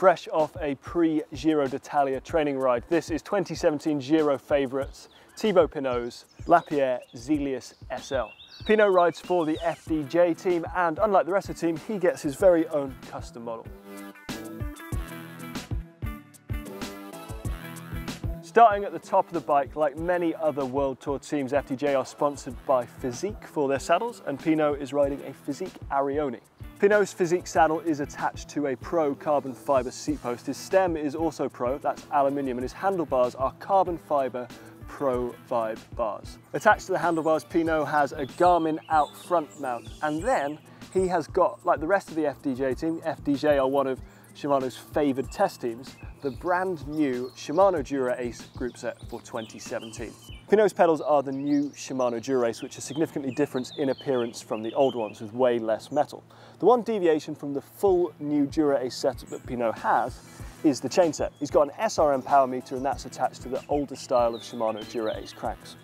Fresh off a pre-Giro d'Italia training ride, this is 2017 Giro favourites Thibaut Pinot's Lapierre Xelius SL. Pinot rides for the FDJ team and unlike the rest of the team, he gets his very own custom model. Starting at the top of the bike, like many other World Tour teams, FDJ are sponsored by Fizik for their saddles, and Pinot is riding a Fizik Arione. Pinot's Fizik saddle is attached to a Pro carbon fibre seat post. His stem is also Pro, that's aluminium, and his handlebars are carbon fibre Pro Vibe bars. Attached to the handlebars, Pinot has a Garmin out front mount, and then he has got, like the rest of the FDJ team, FDJ are one of Shimano's favoured test teams, the brand new Shimano Dura Ace group set for 2017. Pinot's pedals are the new Shimano Dura Ace, which are significantly different in appearance from the old ones with way less metal. The one deviation from the full new Dura Ace setup that Pinot has is the chain set. He's got an SRM power meter and that's attached to the older style of Shimano Dura Ace cranks.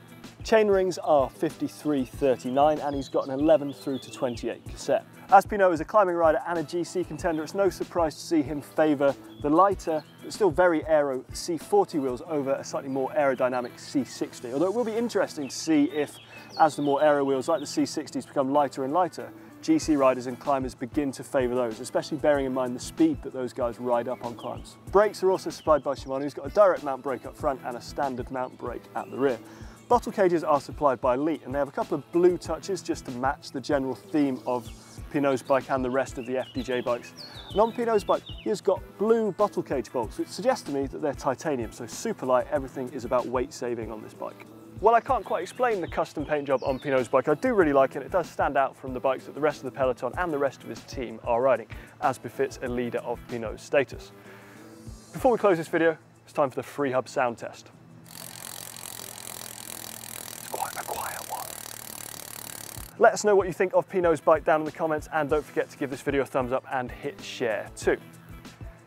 Chain rings are 5339 and he's got an 11 through to 28 cassette. As Pinot is a climbing rider and a GC contender, it's no surprise to see him favour the lighter, but still very aero C40 wheels over a slightly more aerodynamic C60. Although it will be interesting to see if, as the more aero wheels like the C60s become lighter and lighter, GC riders and climbers begin to favour those, especially bearing in mind the speed that those guys ride up on climbs. Brakes are also supplied by Shimano, who's got a direct mount brake up front and a standard mount brake at the rear. Bottle cages are supplied by Elite and they have a couple of blue touches just to match the general theme of Pinot's bike and the rest of the FDJ bikes. And on Pinot's bike, he has got blue bottle cage bolts, which suggests to me that they're titanium, so super light, everything is about weight saving on this bike. While I can't quite explain the custom paint job on Pinot's bike, I do really like it. It does stand out from the bikes that the rest of the peloton and the rest of his team are riding, as befits a leader of Pinot's status. Before we close this video, it's time for the Freehub sound test. Let us know what you think of Pinot's bike down in the comments and don't forget to give this video a thumbs up and hit share too.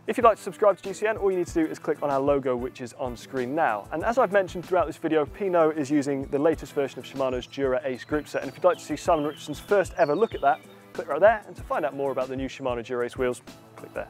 If you'd like to subscribe to GCN, all you need to do is click on our logo, which is on screen now. And as I've mentioned throughout this video, Pinot is using the latest version of Shimano's Dura Ace group set. And if you'd like to see Simon Richardson's first ever look at that, click right there. And to find out more about the new Shimano Dura Ace wheels, click there.